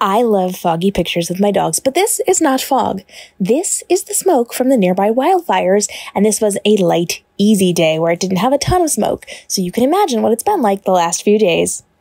I love foggy pictures with my dogs, but this is not fog. This is the smoke from the nearby wildfires, and this was a light, easy day where it didn't have a ton of smoke, so you can imagine what it's been like the last few days.